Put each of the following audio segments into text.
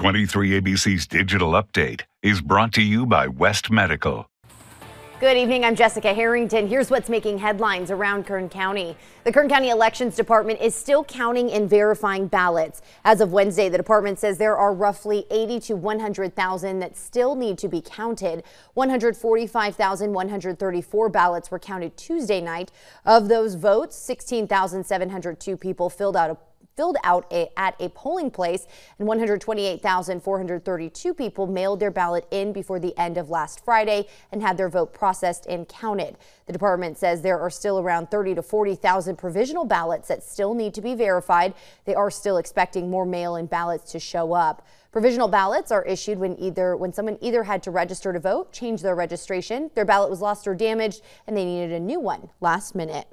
23 ABC's digital update is brought to you by West Medical. Good evening. I'm Jessica Harrington. Here's what's making headlines around Kern County. The Kern County Elections Department is still counting and verifying ballots. As of Wednesday, the department says there are roughly 80 to 100,000 that still need to be counted. 145,134 ballots were counted Tuesday night. Of those votes, 16,702 people filled out a filled out a, at a polling place, and 128,432 people mailed their ballot in before the end of last Friday and had their vote processed and counted. The department says there are still around 30 to 40,000 provisional ballots that still need to be verified. They are still expecting more mail-in ballots to show up. Provisional ballots are issued when either when someone either had to register to vote, change their registration, their ballot was lost or damaged, and they needed a new one last minute.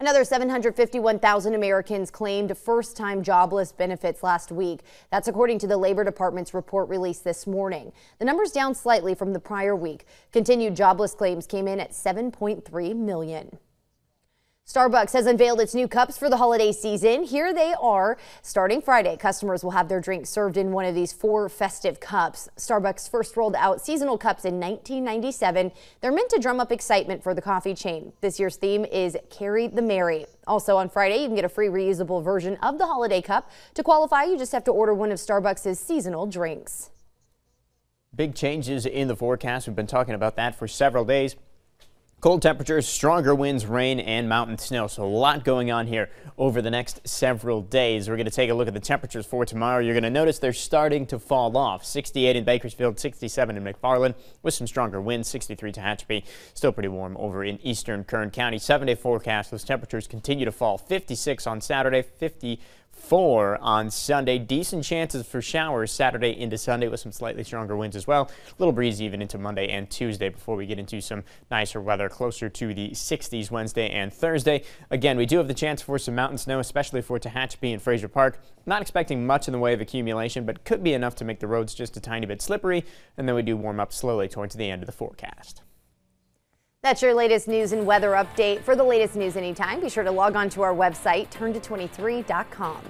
Another 751,000 Americans claimed first-time jobless benefits last week. That's according to the Labor Department's report released this morning. The number's down slightly from the prior week. Continued jobless claims came in at 7.3 million. Starbucks has unveiled its new cups for the holiday season. Here they are. Starting Friday, customers will have their drinks served in one of these four festive cups. Starbucks first rolled out seasonal cups in 1997. They're meant to drum up excitement for the coffee chain. This year's theme is Carry the Merry. Also on Friday, you can get a free reusable version of the holiday cup. To qualify, you just have to order one of Starbucks' seasonal drinks. Big changes in the forecast. We've been talking about that for several days. Cold temperatures, stronger winds, rain, and mountain snow. So a lot going on here over the next several days. We're going to take a look at the temperatures for tomorrow. You're going to notice they're starting to fall off. 68 in Bakersfield, 67 in McFarland with some stronger winds, 63 Tehachapi. Still pretty warm over in eastern Kern County. Seven day forecast. Those temperatures continue to fall. 56 on Saturday, 50 four on Sunday. Decent chances for showers Saturday into Sunday with some slightly stronger winds as well. A little breezy even into Monday and Tuesday before we get into some nicer weather closer to the 60s Wednesday and Thursday. Again, we do have the chance for some mountain snow, especially for Tehachapi and Frazier Park. Not expecting much in the way of accumulation, but could be enough to make the roads just a tiny bit slippery. And then we do warm up slowly towards the end of the forecast. That's your latest news and weather update. For the latest news anytime, be sure to log on to our website, turn to23.com.